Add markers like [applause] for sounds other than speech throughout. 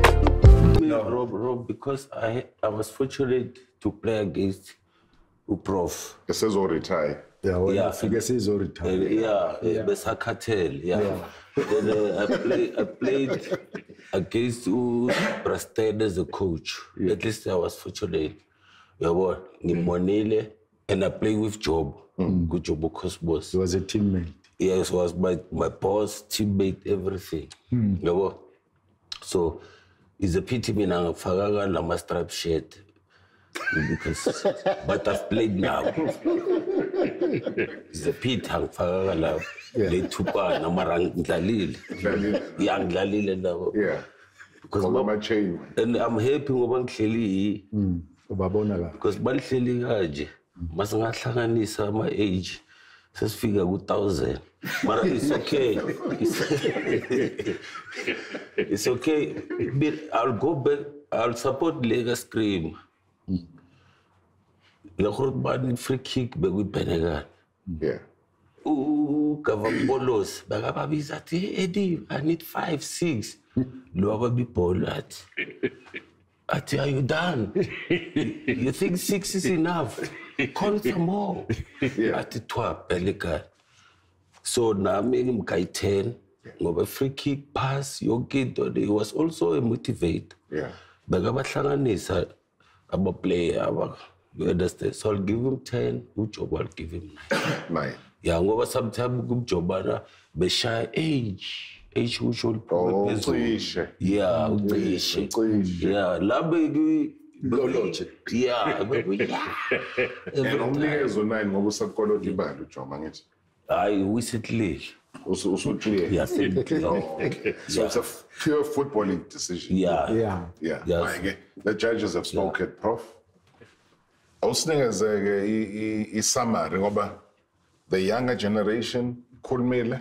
Rob, Rob, because I I was fortunate to play against Uprof. esezoretire Yeah, well, Yeah. ufike Uh, sizoretire. yeah, yeah. Besakatel, yeah. Then uh, I, play, I played against uh, Brasted as a coach. At least I was fortunate. Yeah, Yabo, ngimonile and I played with Jomo, Mm. good Jomo Cosmos. He was a teammate. Yes, was my, my boss, teammate, everything. Hmm. Yabo. So it's a pity me mina ngifakanga lama strap shirt because [laughs] but I've played now. It's a pity angifakanga lapho. Le thupana mara ngidlalile. Ngidlalile. Yeah, ngidlalile nabo. yeah Because ba- ama-chain and I'm happy ngihleli hmm. Ubabona la. because balihleli kanje masingahlanganisa ama-age sesifika ku-thousand. Mara it's okay. It's, it's okay. But i'll go back i'll support lega scream. Le gore bani free kick bekuyibhenekane yeah. Ugavambolos bakababiza athi "Hey, eddie i need five six. Lo ababibholo athi athi are you done? You think six is enough call some more Yeah. athi thwa belikani so nami ngimkayi-ten ngoba free kick pass yonke into he was also a motivate yeah. Bekabahlanganisa abaplayer aba you understand? So i'll give him 10 ujob i'll give him 9 [coughs] nine. Ya ngoba sometimes kumjobana beshaya age age usho Oh, liphuma phezulu. ucishe. ya ucishe ucishe. ya la beku Loloche. ya beku ya and umnikeza u-nine ngoba usakolota ibali ujoma ngithi hayi recently Usu- usutuye ya recently Oh, okay. So it's a pure footballing decision. ya Yeah. Yeah. Yes. Hhayi-ke, eh, The judges have spoken, Prof. Awusinikeze-ke i- i- i-summary ngoba the younger generation khulumile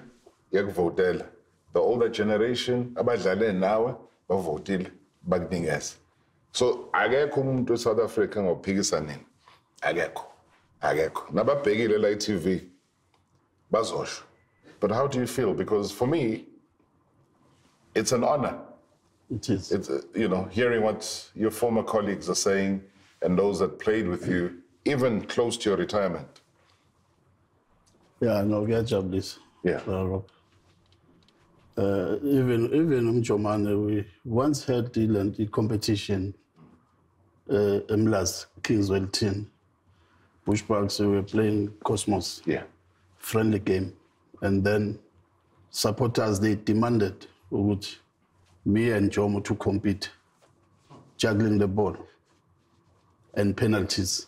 yakuvotela. The older generation abadlale nawe bavotile bakunikeza. So akekho umuntu eSouth Africa ngophikisa nini. Akekho. Akekho. Nababhekile la i-TV bazosho. But how do you feel? Because for me, it's an honor It is. it's uh, you know hearing what your former colleagues are saying and those that played with you even close to your retirement Yeah, no, kuyajabulisa. Yeah. Uh. Uh, even even umjomane we once had the competition uh, Mlas Kingswell 10 Bushbucks we were playing Cosmos. Yeah. Friendly game. And then supporters they demanded ukuthi me and Jomo to compete juggling the ball and penalties.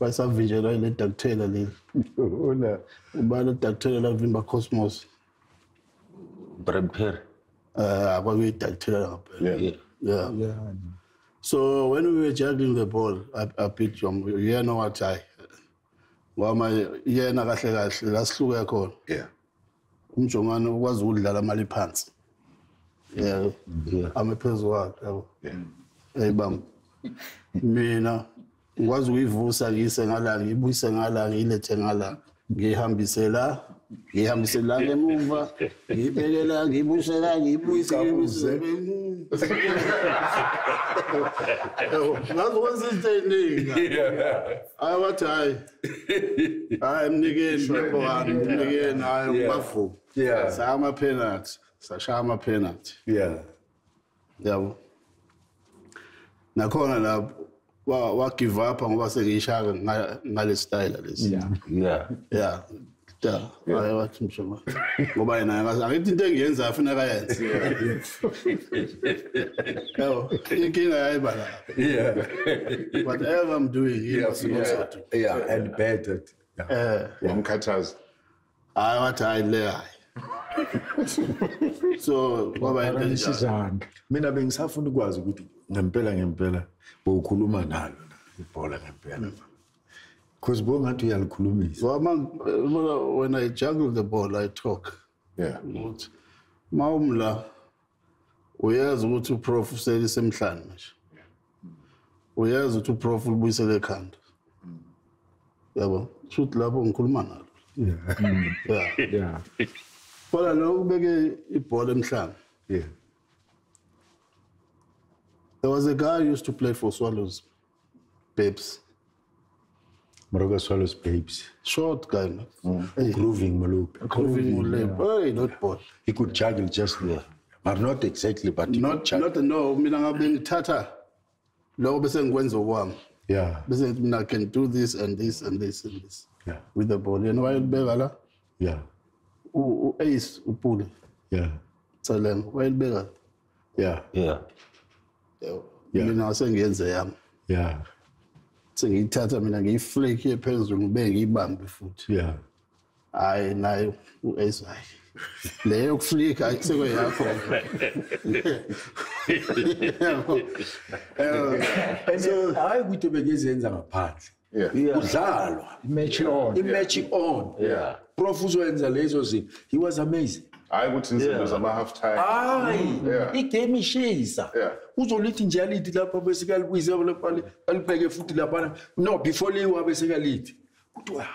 Basavinjelwa ile daktela le. [laughs] Una. Ubani daktela lavimba Cosmos bremper uh akwakuyidaktela ngaphela yeah yeah yeah yeah. So when we were juggling the ball, I, I picked Jom. You know what I? Wama yena kahle kahle lasihluke khona. yeah Umjongane ukwazi ukudlala amali phansi. Yeah. Ame phezu kwakhe yabo. yeah Hey bam. Mina ngikwazi ukuyivusa ngiyise ngala ngiyibuyise ngala ngiyilethe ngala ngihambise la ngihambise la ngemuva ngiyibeke la ngiyibuyise la ngiyibuyise ngiyibuyise Yabo, ngazi ukwenza izinto ey'ningi hayi wathi hayi. Hayi mnikeni number one mnikeni. Hayi ubavuma Yeah. saya ama-penalty. Sashaya ama-penalty. Yeah. yabo. Nakhona lapho wa- wagive up ngoba sengiyishaka nga- ngale style lesi. Yeah ya da hayi wathi mshoma [laughs] ngoba yena akazi angithi into engiyenzayo afuneka [laughs] yenze yabo inkinga yayiba lapho Yeah. whatever i'm doing he must also do Yeah. And better. Yeah. eh wamkhathaza hayi wathi hayi le hayi [laughs] so kwaba into enjalo Isizana. Mina bengisafuna ukwazi ukuthi ngempela ngempela bowukhuluma nalo na ibhola ngempela. Because. So among, when I juggle the ball, I talk. yeah mawumla uyazi ukuthi uprof uselise emhlanje manje uyazi ukuthi uprof ulibuyisele ekhanda yabo shoot lapho ngikhuluma nalo Yeah. yeah [laughs] Yeah. Bona lo ubeke ibhola emhlanga. Yeah. There was a guy who used to play for Swallows. Babes. Moroka Swallows babes. Short guy. man. Mm. Hey, Grooving Malup. Grooving Muleb. Hey, not ball. He could juggle just there. But not exactly, but he could Not juggle. not no mina ngabe ngithatha lo bese ngikwenza okwami. Yeah. Bese ngithi mina I can do this and this and this and this Yeah. with the ball. You know why libeka la? Yeah. U u- Ace upule. Yeah. Tsaleng. Why libeka? Yeah. Yeah. Yeah. Mina sengiyenze yami. Yeah. Sengiyithatha mina ngiyiflake phezulu ngibe ngiyibambe futhi. Yeah. hayi naye [laughs] u-ace hayi leyo yokuflika ayiseko yakho So hayi ukuthi bekezenza ngaphandle. Yeah. Udlalwa. Match on. Imatch on. Yeah. Prof uzoyenza lezo zinto. He was amazing. hayi ukuthi izinto Yeah. zama-half time Hayi, Yeah. igame ishisa. Yeah. Uzolithi nje alithi lapha bese kalibuyisa lapha alibheke futhi lapha. No, before liwa bese kalithi. Kuthi wa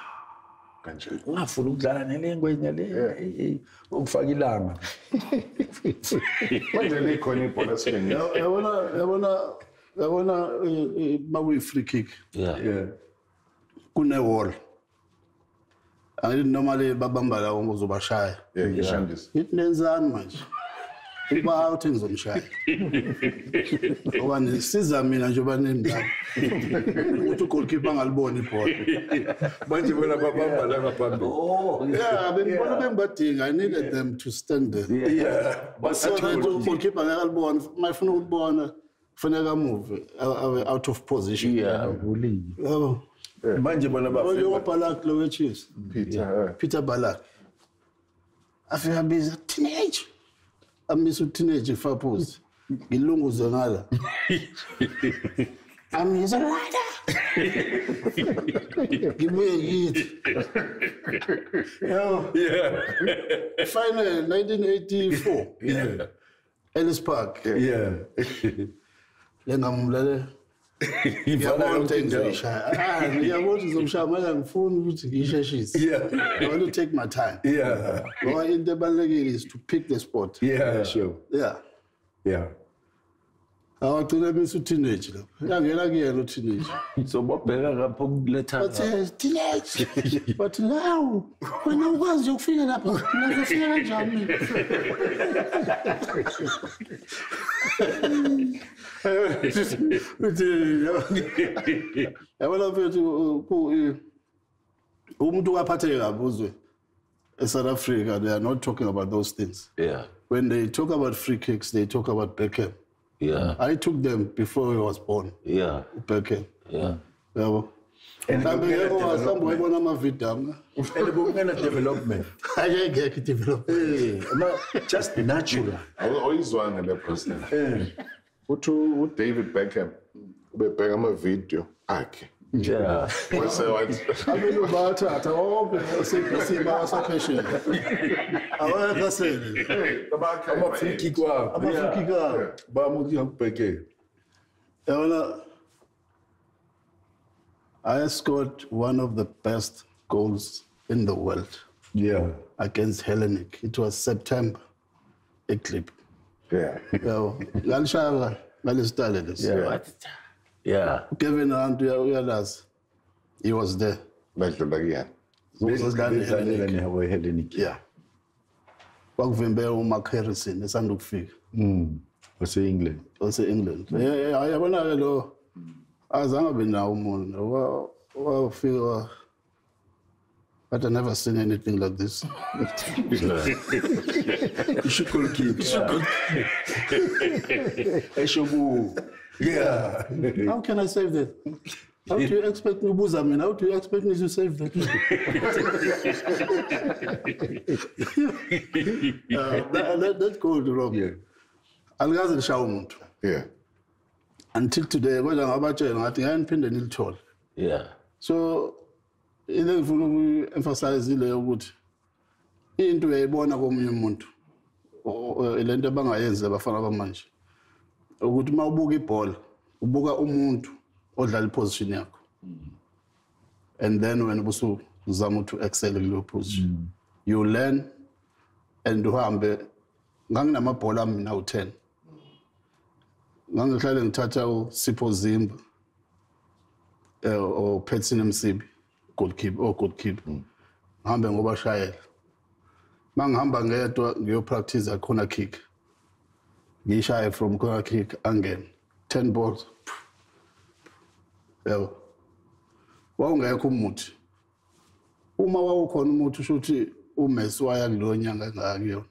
kanje ungafuna ukudlala nelengwenya le ukufaka ilanga. manje likhona ibhola esilengile yabona yabona yabona eh, eh, uma kuyi-free kick Yeah. Yeah. Kune-wall. Angithi normally babamba lawo ngozobashaya yeah ngishandisa ngithi nenzani manje uba uthi ngizomshaya okani siza mina nje banemdlalo ukuthi ugolkeeper angaliboni ibhola. Manje bona babamba la ngaphambili. yeah. Bengibona bengibadinga i needed them to stand there. Yeah. so that ugolkeeper ngeke alibone uma efuna ukulibona kufanele amuve abe out of position. Yeah. yabo Manje bona bafika. oyo balak lo wechiefs peter peter balak. Afika biza teenage. Amisa uteenage ifaphuzi ngilunguze ngala [laughs] amisa lada. Ngibuye ngithi. Yabo Yeah. final 1984 Yeah. ellis park. Yeah. lengamulele Ivala ngiyabona yonke ukuthi indawo. ngizoyishaya Ah, ngiyabona ukuthi ngizomshaya manje angifuni ngiyisheshise i want to take my time Yeah. ngoba into ebalulekile is to pick the spot Yeah, sure. yeah Yeah. Awagcina bese uteenage lapho. Yangena kuyena uteenage. So bobheka ngapho kuletha bathi teenage. Bathi nawu wena ukwazi ukufika lapha. Ngizofika kanjani? Mina yabona mfethu umuntu waphatheke kabi uzwe eSouth Africa they are not talking about those things. Yeah. when they talk about free kicks they talk about Beckham Yeah. I took them before he was born Yeah. Beckham Yeah. yabo And mhlawumbe ngeke mhlawumbe wayibona amavidiyo ami And kungena development. ake ngekho i-develop Eh, ma- just natural. awuyizwanga le person uthi udavid beckham ubebheka amavidiyo akhe Yeah. wase wathi abelu bawathatha wonke esebhc bawasaphesheya awayakasele Ama-free kick wabo. Ama-free kick wabo. Bamuka kubheke. yabona I scored one of the best goals in the world Yeah. against Hellenic. It was September. Eclipse. yeah Yabo. Ngalishaya ngalesitale lesi. Yeah. What? Yeah. Kevin Hunt uya- uyalazi. He was there. badlula kuyena Uzodlala Bezidlalela iHellenic. nabo Hellenic. Yeah. Kwakuvimbe uMark Harrison esanda ukufika. Wase England. ose England. Yeah, yeah, yabona ke lo azange abe nawo umuntu. Wa- Wafika wa- But I never seen anything like this. [laughs] Isho goal kick. Esho ku. Yeah. How can I save that? How do you expect me to mina? How do you expect me to save that? [laughs] uh, that, that, that goal, Rob. Yeah. Alikaze lishaya umuntu. yeah Until today, kodwa ngabatshela ngathi ngeke niphinde nilithole. Yeah. So into engifuna uku-emphasize ile ukuthi into a uyayibona komunye umuntu O- o- le nto abangayenzi abafana bamanje ukuthi uma ubuka ibhola ubuka umuntu odlala iposition yakho. And then wena busu uzama to excel kuleyo position. You learn and uhambe. Nganginamabhola ami mina u-10 ngangihlale ngithatha usipho zimba eh o Patsy Msibi goalkeeper o goalkeeper. Ngihambe ngobashayela. Mangihamba ngedwa ngiyopractice corner kick. Ngishaye from corner kick angene 10 balls yabo wawungekho umuthi. Uma wawukhona umuthi usho ukuthi uMessi waya kuleyo nyanga ngakuyona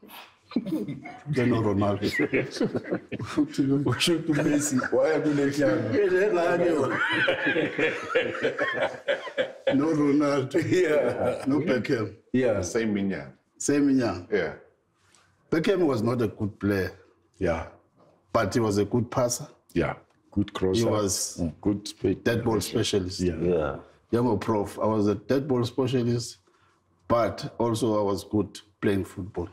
[laughs] Cristiano Ronaldo. Usho ukuthi uMessi waya kule hlanga [laughs] no Ronaldo. No Beckham. Yeah same minyaka. Same inyanga yeah. Beckham was not a good player yeah. But he was a good passer. Yeah. Good crosser. He was Mm, good speed. dead ball specialist. Yeah. Yeah. young prof. I was a dead ball specialist but also I was good playing football